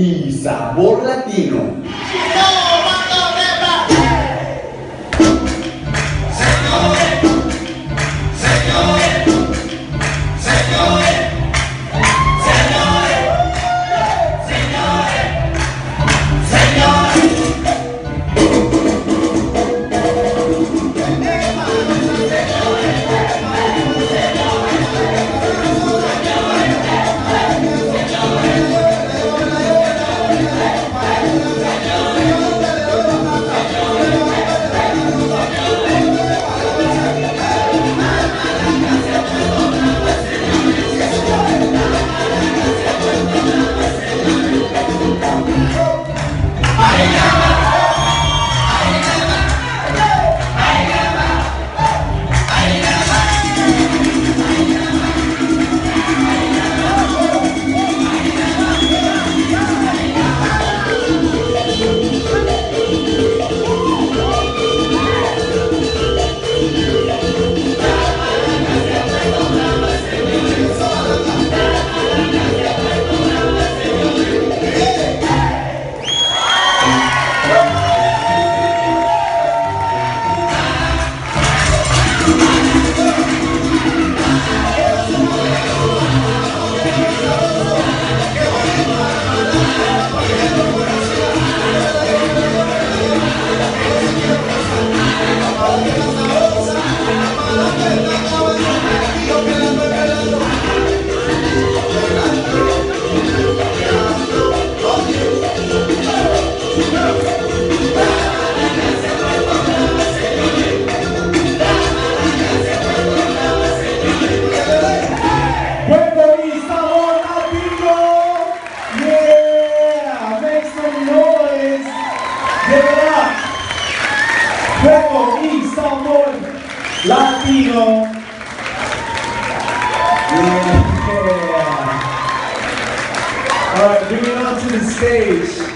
y sabor latino. you Fuego y sabor latino. Yeah. All right, bring it on to the stage.